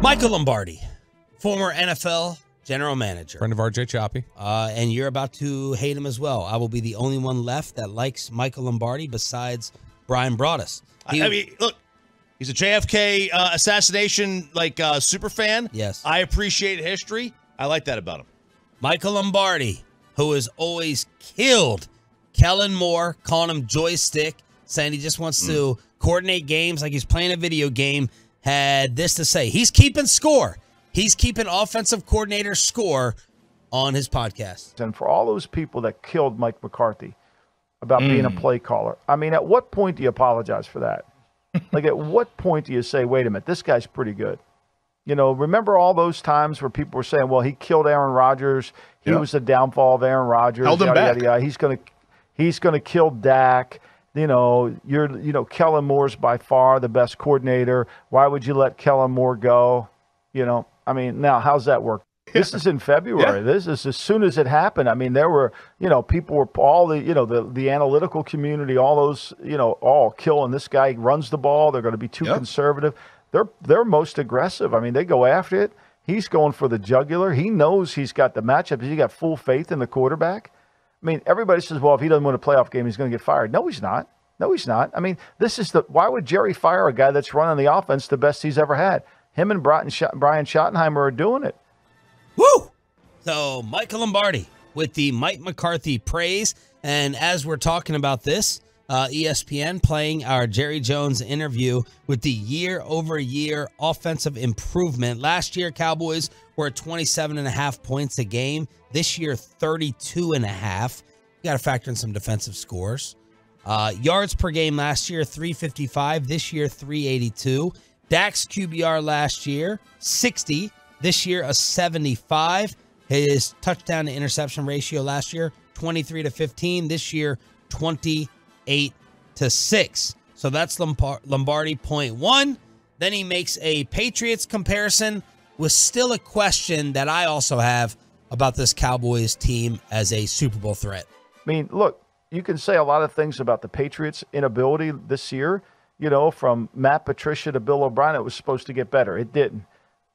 Michael Lombardi, former NFL general manager. Friend of RJ Choppy. Uh, and you're about to hate him as well. I will be the only one left that likes Michael Lombardi besides Brian Broaddus. I, I mean, look, he's a JFK uh, assassination like uh, super fan. Yes. I appreciate history. I like that about him. Michael Lombardi, who has always killed Kellen Moore, calling him joystick, saying he just wants to coordinate games like he's playing a video game, had this to say. He's keeping score. He's keeping offensive coordinator score on his podcast. and for all those people that killed Mike McCarthy about being a mm. play caller, I mean, at what point do you apologize for that? like, at what point do you say, wait a minute, this guy's pretty good? You know, remember all those times where people were saying, well, he killed Aaron Rodgers. He Yeah. was the downfall of Aaron Rodgers. Held him yada, back. Yada, yada. He's going to he's going to kill Dak. You know, you're you know, Kellen Moore's by far the best coordinator. Why would you let Kellen Moore go? You know, I mean, now how's that work? This is in February. This is as soon as it happened. I mean, there were, you know, people were all the, you know, the the analytical community, all those, you know, all killing this guy runs the ball. They're going to be too conservative. They're they're most aggressive. I mean, they go after it. He's going for the jugular. He knows he's got the matchup. He's got full faith in the quarterback. I mean, everybody says, well, if he doesn't win a playoff game, he's going to get fired. No, he's not. No, he's not. I mean, this is the why would Jerry fire a guy that's running the offense the best he's ever had? Him and Brian, Schottenheimer are doing it. Woo! So Michael Lombardi with the Mike McCarthy praise. And as we're talking about this, uh, ESPN playing our Jerry Jones interview with the year over year offensive improvement. Last year, Cowboys were at 27 and a half points a game. This year, 32 and a half. You got to factor in some defensive scores. Uh, yards per game last year, 355. This year, 382. Dak's QBR last year, 60. This year, a 75. His touchdown to interception ratio last year, 23 to 15. This year, 28 to 6. So that's Lombardi point one. Then he makes a Patriots comparison with still a question that I also have about this Cowboys team as a Super Bowl threat. I mean, look, you can say a lot of things about the Patriots' inability this year. You know, from Matt Patricia to Bill O'Brien, it was supposed to get better. It didn't.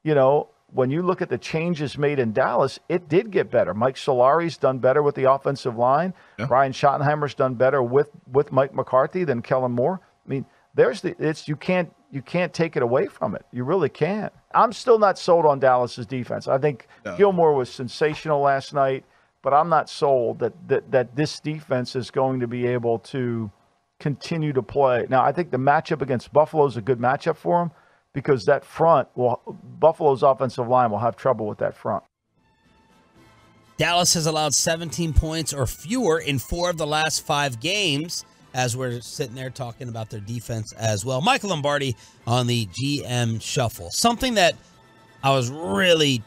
You know, when you look at the changes made in Dallas, it did get better. Mike Solari's done better with the offensive line. Brian Schottenheimer's done better with with Mike McCarthy than Kellen Moore. I mean, there's the it's you can't you can't take it away from it. You really can't. I'm still not sold on Dallas's defense. I think Gilmore was sensational last night, but I'm not sold that that that this defense is going to be able to continue to play. Now, I think the matchup against Buffalo is a good matchup for them because that front will Buffalo's offensive line will have trouble with that front. Dallas has allowed 17 points or fewer in four of the last five games. As we're sitting there talking about their defense as well. Michael Lombardi on the GM shuffle. Something that I was really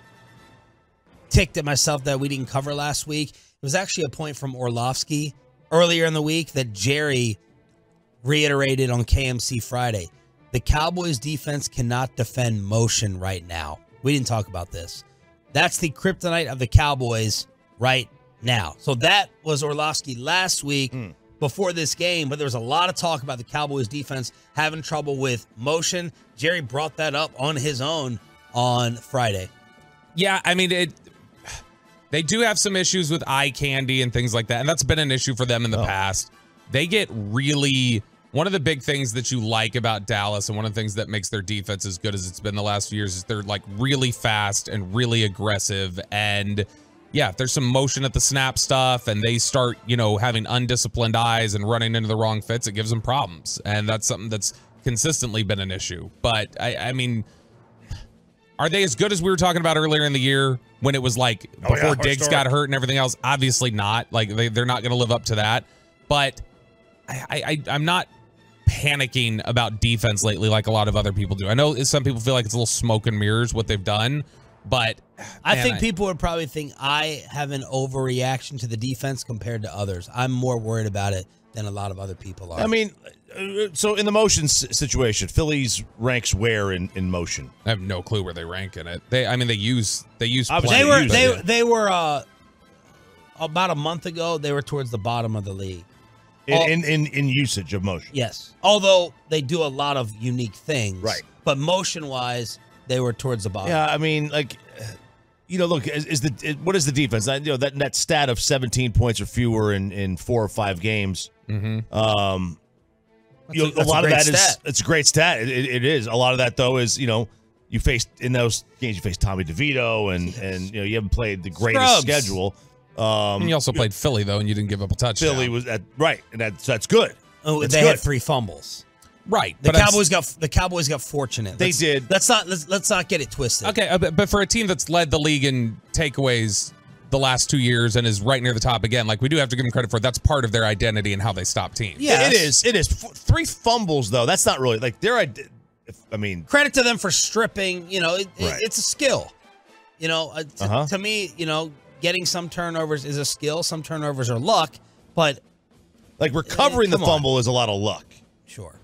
ticked at myself that we didn't cover last week. It was actually a point from Orlovsky earlier in the week that Jerry reiterated on KMC Friday. The Cowboys defense cannot defend motion right now. We didn't talk about this. That's the kryptonite of the Cowboys right now. So that was Orlovsky last week hmm. before this game, but there was a lot of talk about the Cowboys defense having trouble with motion. Jerry brought that up on his own on Friday. Yeah, I mean it. They do have some issues with eye candy and things like that, and that's been an issue for them in the oh. past. They get really one of the big things that you like about Dallas, and one of the things that makes their defense as good as it's been the last few years is they're like really fast and really aggressive. And yeah, if there's some motion at the snap stuff, and they start you know having undisciplined eyes and running into the wrong fits, it gives them problems, and that's something that's consistently been an issue. But I, I mean. Are they as good as we were talking about earlier in the year when it was like Oh, before yeah, Diggs got hurt and everything else? Obviously not. Like they, they're not going to live up to that. But I, I, I'm not panicking about defense lately like a lot of other people do. I know some people feel like it's a little smoke and mirrors what they've done, but I man, think people would probably think I have an overreaction to the defense compared to others. I'm more worried about it than a lot of other people are. I mean, uh, so in the motion situation, Philly's ranks where in, in motion? I have no clue where they rank in it. They, I mean, they use they use. Obviously, they were they they were uh about a month ago they were towards the bottom of the league. In, in, in, in usage of motion. Yes. Although they do a lot of unique things. Right. But motion wise, they were towards the bottom. Yeah, I mean, like, you know, look, is, is the is- what is the defense? I, you know that that stat of 17 points or fewer in in four or five games. Mm-hmm. Um, you know, a- that's a lot a of great that is stat. it's a great stat. It, it- it is a lot of that though is you know you faced in those games you faced Tommy DeVito and and you know you haven't played the greatest Scrubs. schedule. Um, And you also played Philly though, and you didn't give up a touchdown. Philly was at right, and that's that's good. Oh, That's they good. had three fumbles. right. The but it's- Cowboys got the Cowboys got fortunate. They Let's- did. Let's not let's, let's not get it twisted. Okay, uh, but but for a team that's led the league in takeaways the last two years and is right near the top again, like we do have to give them credit for it. that's part of their identity and how they stop teams. Yeah. it is. It is three fumbles though. That's not really like their. ide- I mean, Credit to them for stripping. You know, it, it- it's a skill. You know, uh, to, Uh-huh. to me, you know, getting some turnovers is a skill. Some turnovers are luck, but like recovering the come on. fumble is a lot of luck. sure.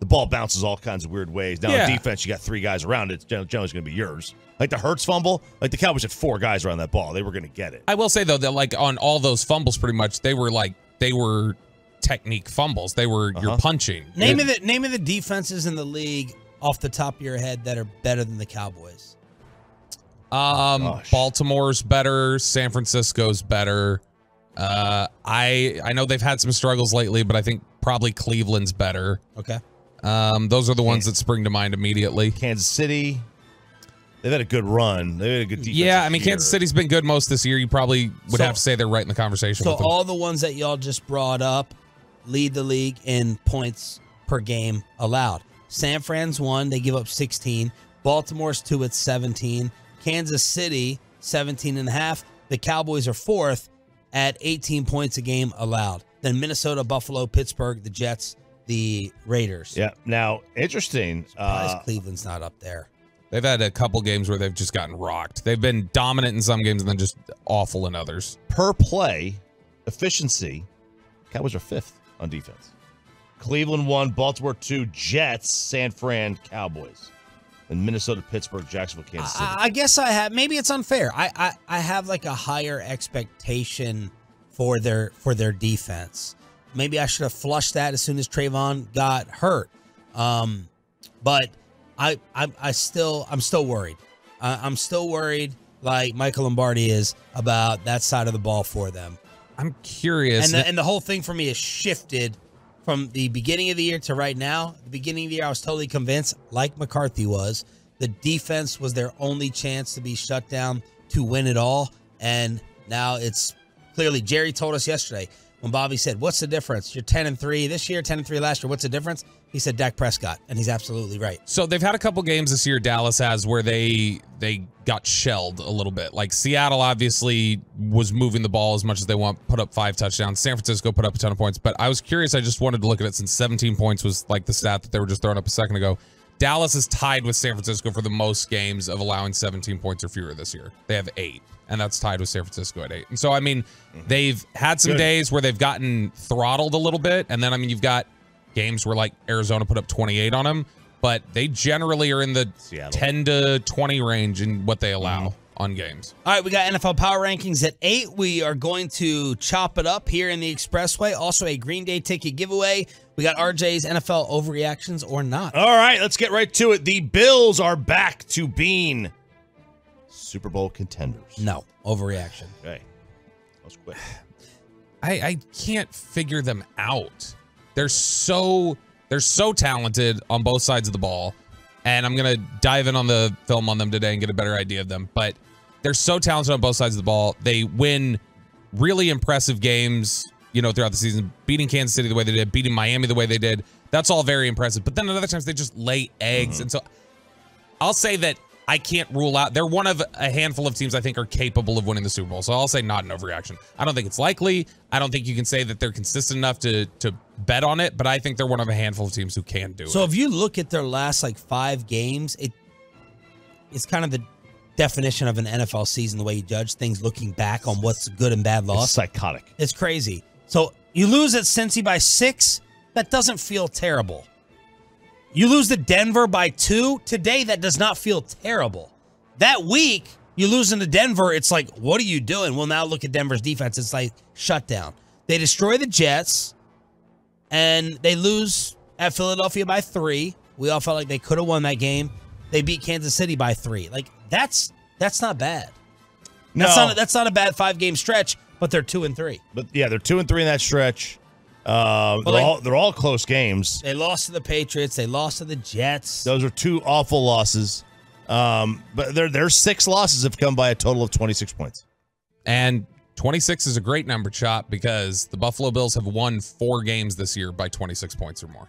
the ball bounces all kinds of weird ways. Now, Yeah. on defense, you got three guys around it. It's generally going to be yours. Like the Hurts fumble, like the Cowboys had four guys around that ball. They were going to get it. I will say though that like on all those fumbles, pretty much they were like they were technique fumbles. They were you're Uh-huh. punching. Name It- of the name of the defenses in the league off the top of your head that are better than the Cowboys. Um, Gosh. Baltimore's better. San Francisco's better. Uh, I I know they've had some struggles lately, but I think probably Cleveland's better. Okay. Um, those are the ones that spring to mind immediately. Kansas City, they've had a good run. They've had a good defense. Yeah, I mean year. Kansas City's been good most this year. You probably would So- have to say they're right in the conversation. So with them. all the ones that y'all just brought up lead the league in points per game allowed. San Fran's one, they give up 16. Baltimore's two at 17. Kansas City 17 and a half. The Cowboys are fourth at 18 points a game allowed. Then Minnesota, Buffalo, Pittsburgh, the Jets, the Raiders. Yeah. Now, interesting. Surprised Uh, Cleveland's not up there. They've had a couple games where they've just gotten rocked. They've been dominant in some games and then just awful in others. per play efficiency, Cowboys are fifth on defense. Cleveland one, Baltimore two, Jets, San Fran, Cowboys, and Minnesota, Pittsburgh, Jacksonville, Kansas City. I, I guess I have. Maybe it's unfair. I, I I have like a higher expectation for their for their defense. Maybe I should have flushed that as soon as Trevon got hurt. Um, but I I, I still I'm still worried. I, I'm still worried, like Michael Lombardi is about that side of the ball for them. I'm curious. And the, and the whole thing for me has shifted from the beginning of the year to right now. The beginning of the year, I was totally convinced, like McCarthy was, the defense was their only chance to be shut down to win it all. And now it's clearly Jerry told us yesterday when Bobby said, "What's the difference? You're 10 and three this year, 10 and three last year. What's the difference?" He said Dak Prescott, and he's absolutely right. So they've had a couple games this year. Dallas has where they they got shelled a little bit. Like Seattle obviously was moving the ball as much as they want, put up five touchdowns. San Francisco put up a ton of points. But I was curious. I just wanted to look at it since 17 points was like the stat that they were just throwing up a second ago. Dallas is tied with San Francisco for the most games of allowing 17 points or fewer this year. They have eight, and that's tied with San Francisco at eight. And so I mean, mm-hmm. they've had some Good. days where they've gotten throttled a little bit, and then I mean you've got games where like Arizona put up 28 on them, but they generally are in the Seattle. 10 to 20 range in what they allow mm-hmm. on games. All right, we got NFL Power Rankings at eight. We are going to chop it up here in the Expressway. Also, a Green Day ticket giveaway. We got RJ's NFL overreactions or not. All right, let's get right to it. The Bills are back to being Super Bowl contenders. No, overreaction. Okay. That was quick. I, I can't figure them out. They're so they're so talented on both sides of the ball. And I'm gonna dive in on the film on them today and get a better idea of them. But they're so talented on both sides of the ball. They win really impressive games, you know, throughout the season, beating Kansas City the way they did, beating Miami the way they did. That's all very impressive. But then at other times they just lay eggs. Mm-hmm. And so I'll say that I can't rule out. They're one of a handful of teams I think are capable of winning the Super Bowl. So I'll say not an overreaction. I don't think it's likely. I don't think you can say that they're consistent enough to to bet on it, but I think they're one of a handful of teams who can do So it. So if you look at their last like five games, it it's kind of the definition of an NFL season, the way you judge things looking back on what's good and bad It's loss. psychotic. It's crazy. So you lose at Cincy by six, that doesn't feel terrible. You lose to Denver by two today, that does not feel terrible. That week, you lose into Denver, it's like, what are you doing? Well, now look at Denver's defense. It's like shutdown. They destroy the Jets, and they lose at Philadelphia by three. We all felt like they could have won that game. they beat Kansas City by three. Like that's that's not bad. That's No. not that's not a bad five game stretch, but they're two and three. But yeah, they're two and three in that stretch. Uh, they're like- all they're all close games. They lost to the Patriots. They lost to the Jets. Those are two awful losses. Um, but their their six losses have come by a total of twenty six points. And 26 is a great number, Chop, because the Buffalo Bills have won four games this year by 26 points or more.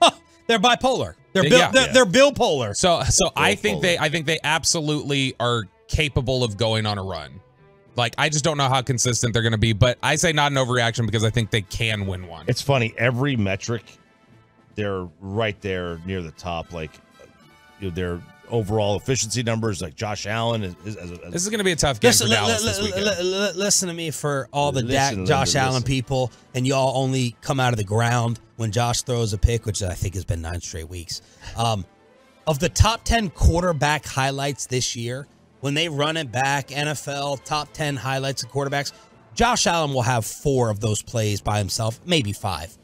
Huh, they're bipolar. They're Yeah, Bill, yeah. they're, they're Bill Polar. So, so I think full they, I think they absolutely are capable of going on a run. Like, I just don't know how consistent they're going to be, but I say not an overreaction because I think they can win one. It's funny. Every metric, they're right there near the top. Like you know, their overall efficiency numbers, like Josh Allen is. is, is, This is going to be a tough game Listen, for li- Dallas li- this weekend. li- li- listen to me for all the Listen, Dak, listen, Josh Allen people, and y'all only come out of the ground when Josh throws a pick, which I think has been nine straight weeks. Um, of the top 10 quarterback highlights this year, when they run it back, NFL top 10 highlights of quarterbacks, Josh Allen will have four of those plays by himself, maybe five.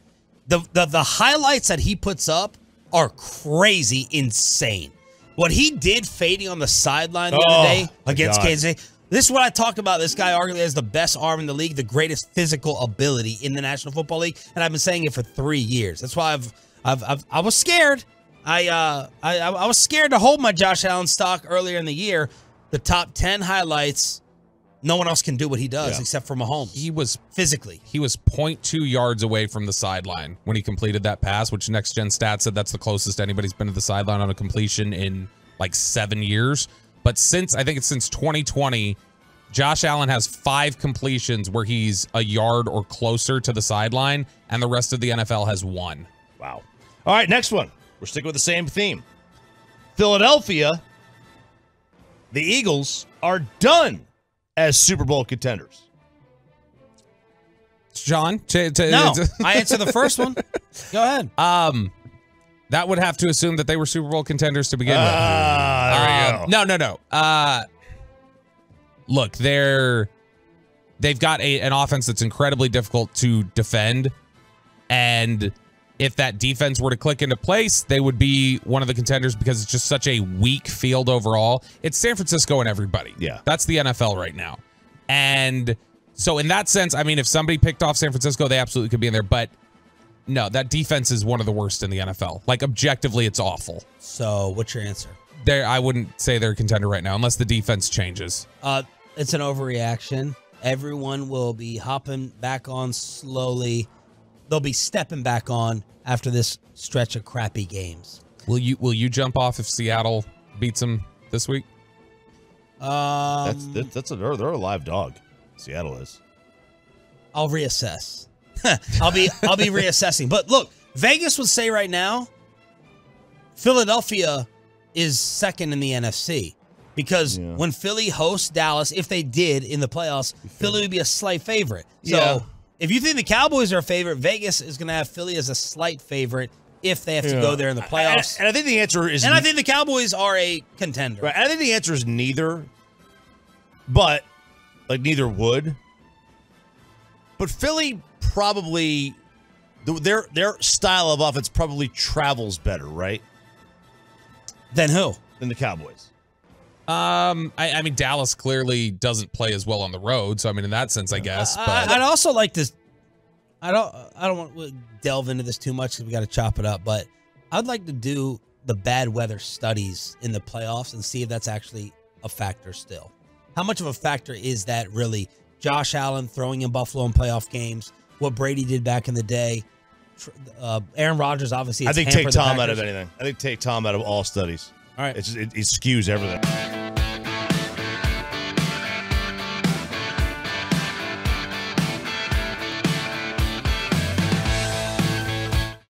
The, the, the highlights that he puts up are crazy insane. What he did fading on the sideline the Oh, other day against God. Kansas this is what I talked about. This guy arguably has the best arm in the league, the greatest physical ability in the National Football League, and I've been saying it for three years. That's why I've, I've, I've I was scared. I, uh, I, I was scared to hold my Josh Allen stock earlier in the year. The top ten highlights, no one else can do what he does Yeah. except for Mahomes he was physically. he was 0.2 yards away from the sideline when he completed that pass, which Next Gen Stats said that's the closest anybody's been to the sideline on a completion in like seven years. But since I think it's since 2020, Josh Allen has five completions where he's a yard or closer to the sideline, and the rest of the NFL has one. wow. All right, next one. We're sticking with the same theme. Philadelphia, the Eagles are done as Super Bowl contenders. John, to, to- No, to- I answered the first one. Go ahead. um, that would have to assume that they were Super Bowl contenders to begin with. Ah, there go. No, no, no. Uh, look, they're they've got a, an offense that's incredibly difficult to defend, and if that defense were to click into place, they would be one of the contenders because it's just such a weak field overall. It's San Francisco and everybody. Yeah. that's the NFL right now, and so in that sense, I mean, if somebody picked off San Francisco, they absolutely could be in there, but. No, that defense is one of the worst in the NFL. Like objectively, it's awful. So, what's your answer? There, I wouldn't say they're a contender right now unless the defense changes. Uh, it's an overreaction. Everyone will be hopping back on slowly. They'll be stepping back on after this stretch of crappy games. Will you will you jump off if Seattle beats them this week? Um, That's that's, that's a they're, they're a live dog. Seattle is. I'll reassess. I'll be I'll be reassessing. But look, Vegas would say right now, Philadelphia is second in the NFC because Yeah. when Philly hosts Dallas, if they did in the playoffs, Philly would be a slight favorite. So Yeah. If you think the Cowboys are a favorite, Vegas is going to have Philly as a slight favorite if they have to go there in the playoffs. And, and I think the answer is And I think the Cowboys are a contender. Right. I think the answer is neither. But like neither would. But Philly probably their their style of offense probably travels better, right? Then who? Than the Cowboys. Um, I, I mean Dallas clearly doesn't play as well on the road, so I mean in that sense, I guess. I, But I'd also like to. I don't. I don't want to delve into this too much because we got to chop it up. But I'd like to do the bad weather studies in the playoffs and see if that's actually a factor still. How much of a factor is that really? Josh Allen throwing in Buffalo in playoff games. What Brady did back in the day. Uh, Aaron Rodgers obviously. I think take hampered the Tom out of anything. I think take Tom out of all studies. All right. It's just, it, it skews everything.